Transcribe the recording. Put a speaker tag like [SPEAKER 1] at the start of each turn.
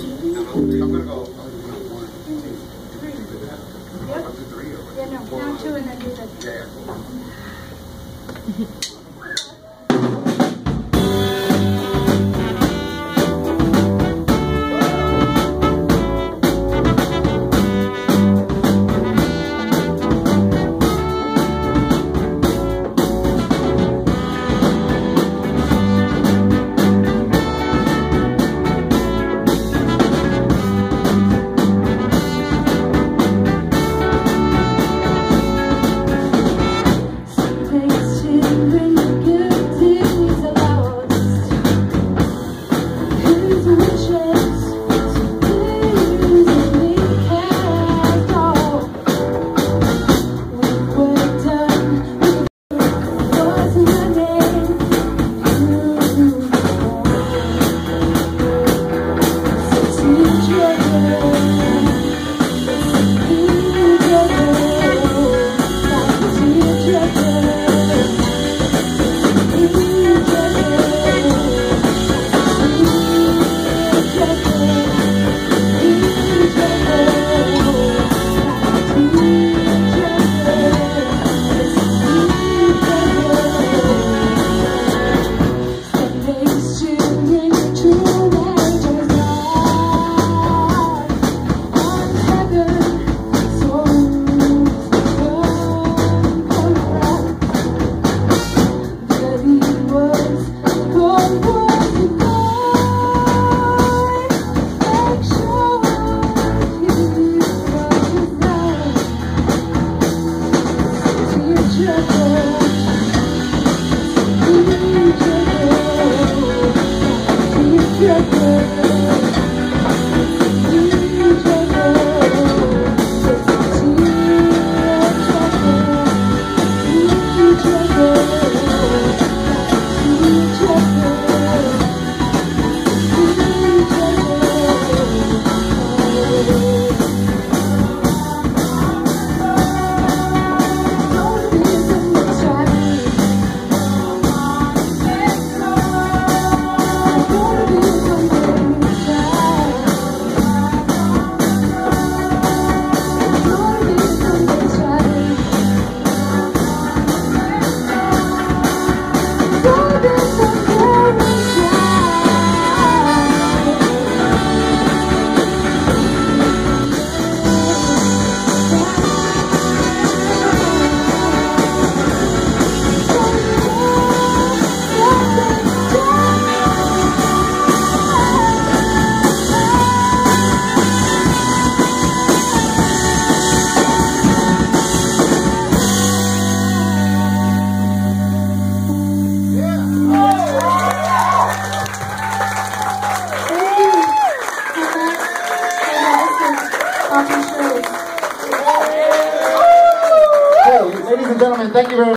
[SPEAKER 1] three. I'm gonna go. One, two,
[SPEAKER 2] Three. Yep.
[SPEAKER 1] I'll three or?
[SPEAKER 2] Yeah, no, count two and then do the.
[SPEAKER 1] Yeah.
[SPEAKER 3] ladies and gentlemen, thank you very much.